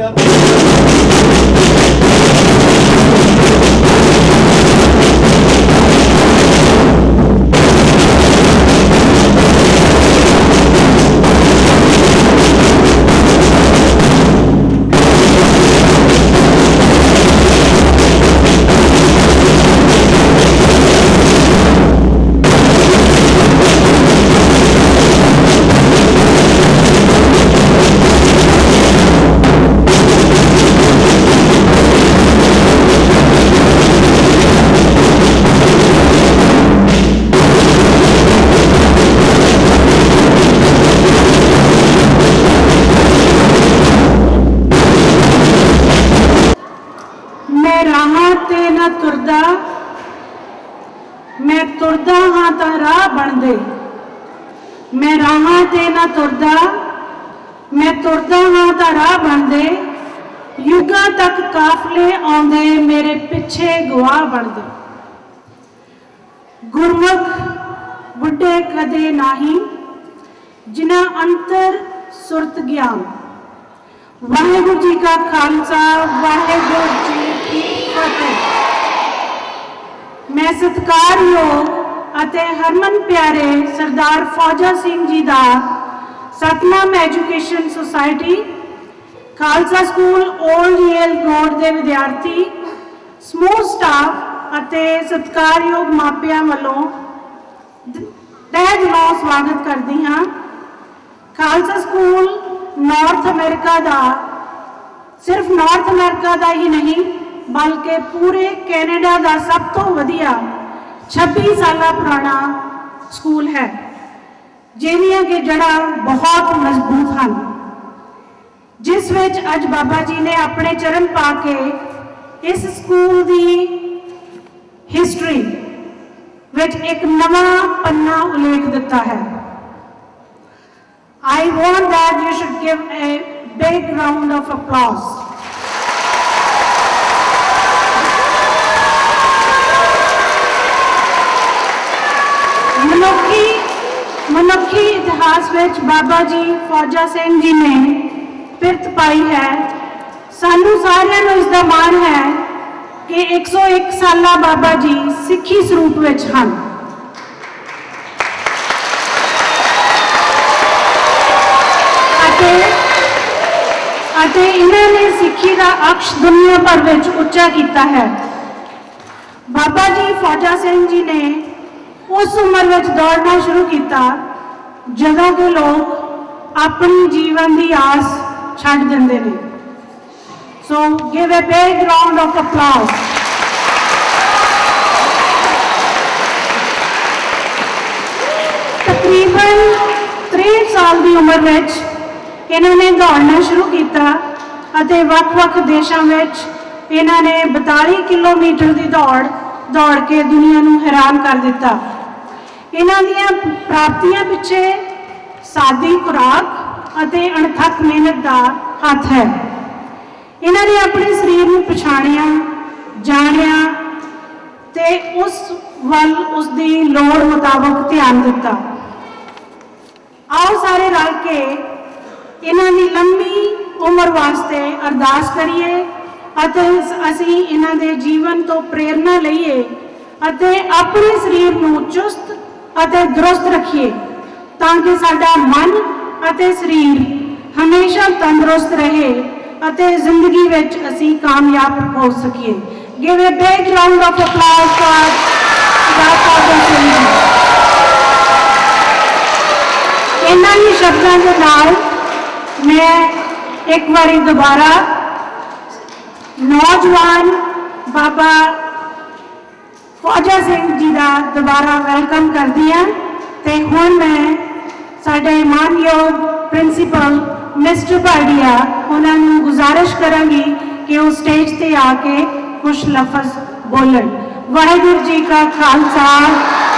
ya. ਨਾ ਤੁਰਦਾ ਮੈਂ ਤੁਰਦਾ ਹਾਂ ਤਾਂ ਰਾਹ ਬਣਦੇ ਮੈਂ ਰਾਹਾਂ ਤੇ ਨਾ ਤੁਰਦਾ ਮੈਂ ਤੁਰਦਾ ਹਾਂ ਤਾਂ ਰਾਹ ਬਣਦੇ ਯੁੱਗਾਂ ਤੱਕ ਕਾਫਲੇ ਆਉਂਦੇ ਮੇਰੇ ਪਿੱਛੇ ਗਵਾਹ ਬਣਦੇ ਗੁਰਮੁਖ ਬੁੱਢੇ ਕਦੇ ਨਹੀਂ ਜਿਨ੍ਹਾਂ ਅੰਤਰ ਸੁਰਤ ਗਿਆਨ ਵਾਹਿਗੁਰੂ ਜੀ ਕਾ ਖਾਲਸਾ ਵਾਹਿਗੁਰੂ ਜੀ ਕੀ ਫਤਿਹ ਮੈਂ ਸਤਿਕਾਰਯੋਗ ਅਤੇ ਹਰਮਨ ਪਿਆਰੇ ਸਰਦਾਰ ਫੌਜਾ ਸਿੰਘ ਜੀ ਦਾ Satnam education society, Khalsa school old El ਗੋਡ ਦੇ ਵਿਦਿਆਰਥੀ, ਸਮੂਹ ਸਟਾਫ ਅਤੇ ਸਤਿਕਾਰਯੋਗ ਮਾਪਿਆਂ ਵੱਲੋਂ ਦ- ਤਹਿ ਦਿਲੋਂ ਸਵਾਗਤ ਕਰਦੀ ਹਾਂ। ਖਾਲਸਾ ਸਕੂਲ ਨਾਰਥ ਅਮਰੀਕਾ ਦਾ ਸਿਰਫ ਨਾਰਥ ਅਮਰੀਕਾ ਦਾ ਹੀ ਨਹੀਂ ਬਲਕਿ ਪੂਰੇ ਕੈਨੇਡਾ ਦਾ ਸਭ ਤੋਂ ਵਧੀਆ 26 ਸਾਲਾ ਪੁਰਾਣਾ ਸਕੂਲ ਹੈ ਜਿਹਦੀਆਂ ਕਿ ਜੜ੍ਹਾਂ ਬਹੁਤ ਮਜ਼ਬੂਤ ਹਨ ਜਿਸ ਵਿੱਚ ਅੱਜ ਬਾਬਾ ਜੀ ਨੇ ਆਪਣੇ ਚਰਨ ਪਾ ਕੇ ਇਸ ਸਕੂਲ ਦੀ ਹਿਸਟਰੀ ਵਿੱਚ ਇੱਕ ਨਵਾਂ ਪੰਨਾ ਉਲੇਖ ਦਿੱਤਾ ਹੈ I want that you should give a big round of applause. ਮਨੁੱਖੀ ਮਨੁੱਖੀ ਇਤਿਹਾਸ ਵਿੱਚ ਬਾਬਾ ਜੀ ਫੌਜਾ ਸਿੰਘ ਜੀ ਨੇ ਪਿਰਤ ਪਾਈ ਹੈ। ਸਾਨੂੰ ਸਾਰਿਆਂ ਨੂੰ ਇਸ ਦਾ ਮਾਣ ਹੈ ਕਿ 101 ਸਾਲਾ ਬਾਬਾ ਜੀ ਸਿੱਖੀ ਸਰੂਪ ਵਿੱਚ ਹਨ। ਅਤੇ ਅਤੇ ਇਹਨਾਂ ਨੇ ਸਿੱਖੀ ਦਾ ਅਕਸ਼ ਦੁਨੀਆ ਭਰ ਵਿੱਚ ਉੱਚਾ ਕੀਤਾ ਹੈ। ਬਾਬਾ ਜੀ ਫੌਜਾ ਸਿੰਘ ਜੀ ਨੇ ਉਸ ਉਮਰ ਵਿੱਚ ਦੌੜਨਾ ਸ਼ੁਰੂ ਕੀਤਾ ਜਦੋਂ ਕਿ ਲੋਕ ਆਪਣੀ ਜੀਵਨ ਦੀ ਆਸ ਛੱਡ ਦਿੰਦੇ ਨੇ so give a big round of applause ਤਕਰੀਬਨ 63 ਸਾਲ ਦੀ ਉਮਰ ਵਿੱਚ ਇਹਨਾਂ ਨੇ ਦੌੜਨਾ ਸ਼ੁਰੂ ਕੀਤਾ ਅਤੇ ਵੱਖ-ਵੱਖ ਦੇਸ਼ਾਂ ਵਿੱਚ ਇਹਨਾਂ ਨੇ 42 ਕਿਲੋਮੀਟਰ ਦੀ ਦੌੜ ਦੌੜ ਕੇ ਦੁਨੀਆ ਨੂੰ ਹੈਰਾਨ ਕਰ ਦਿੱਤਾ ਇਹਨਾਂ ਦੀਆਂ ਪ੍ਰਾਪਤੀਆਂ ਪਿੱਛੇ ਸਾਦੀ ਖੁਰਾਕ ਅਤੇ ਅਣਥੱਕ ਮਿਹਨਤ ਦਾ ਹੱਥ ਹੈ ਇਹਨਾਂ ਨੇ ਆਪਣੇ ਸਰੀਰ ਨੂੰ ਪਛਾਣਿਆ ਜਾਣਿਆ ਤੇ ਉਸ ਵੱਲ ਉਸ ਦੀ ਲੋੜ ਮੁਤਾਬਕ ਧਿਆਨ ਦਿੱਤਾ ਆਓ ਸਾਰੇ ਰਲ ਕੇ ਇਹਨਾਂ ਦੀ ਲੰਮੀ ਉਮਰ ਵਾਸਤੇ ਅਰਦਾਸ ਕਰੀਏ ਅਤੇ ਅਸੀਂ ਇਹਨਾਂ ਦੇ ਜੀਵਨ ਤੋਂ ਪ੍ਰੇਰਣਾ ਲਈਏ ਅਤੇ ਆਪਣੇ ਸਰੀਰ ਨੂੰ ਚੁਸਤ दुरुस्त रखिए। ताकि साडा मन शरीर हमेशा तंदुरुस्त रहे ज़िंदगी असी कामयाब हो सकी give a big round of applause for doctor Singh इन्होंने शब्दों के नाल मैं एक बार दोबारा नौजवान बाबा ਫੌਜਾ ਸਿੰਘ ਜੀ ਦਾ ਦੁਬਾਰਾ ਵੈਲਕਮ ਕਰਦੀ ਹਾਂ ਤੇ ਹੁਣ ਮੈਂ ਸਾਡੇ ਮਾਨਯੋਗ ਪ੍ਰਿੰਸੀਪਲ ਮਿਸਟਰ ਪਾਡੀਆ ਉਹਨਾਂ ਨੂੰ ਗੁਜ਼ਾਰਿਸ਼ ਕਰਾਂਗੀ ਕਿ ਉਹ ਸਟੇਜ ਤੇ ਆ ਕੇ ਕੁਝ ਲਫ਼ਜ਼ ਬੋਲਣ ਵਾਹਿਗੁਰੂ ਜੀ ਕਾ ਖਾਲਸਾ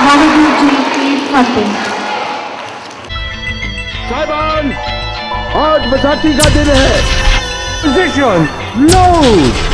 ਵਾਹਿਗੁਰੂ ਜੀ ਕੀ ਫਤਿਹ साहिबान आज बैसाखी का दिन है पोजीशन लोड